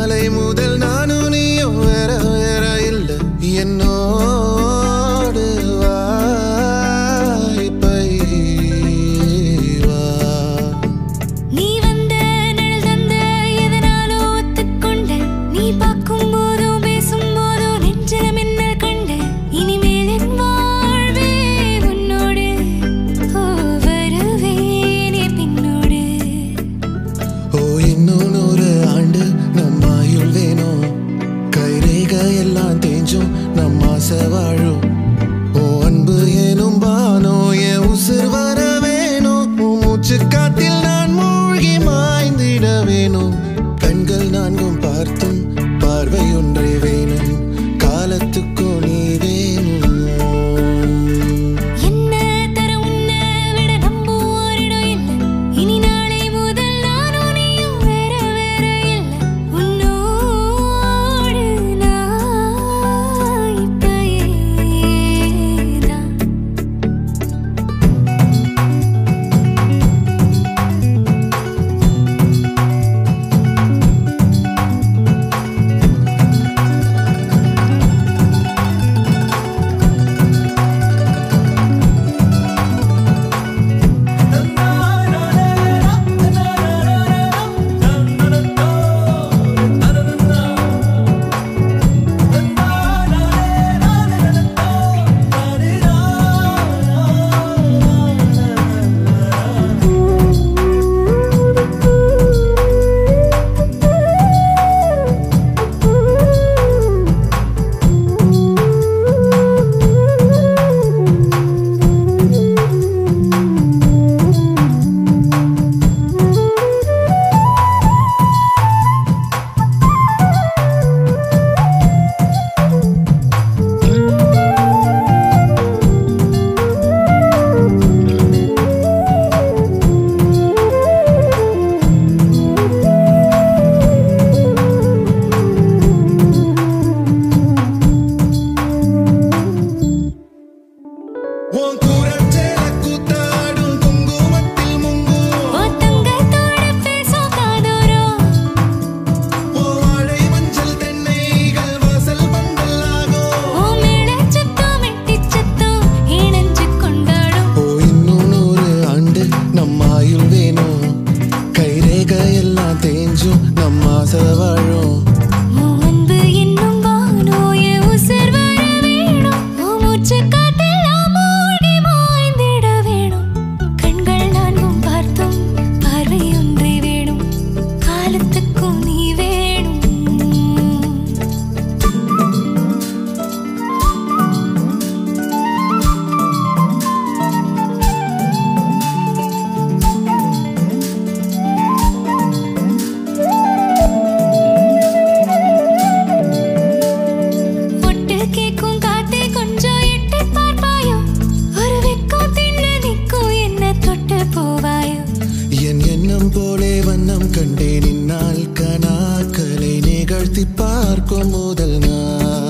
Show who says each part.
Speaker 1: i'm alleen moet. வாழும். ஓ அன்பு எனும் பானோ என் உசிர் வர வேணும். மூச்சு காத்தில் நான் மூழ்கி மாய்ந்திட வேணும். கண்கள் பார்வை ஒன்றை más se devaluó நிகழ்த்தி பார்க்கும் முதல் நான்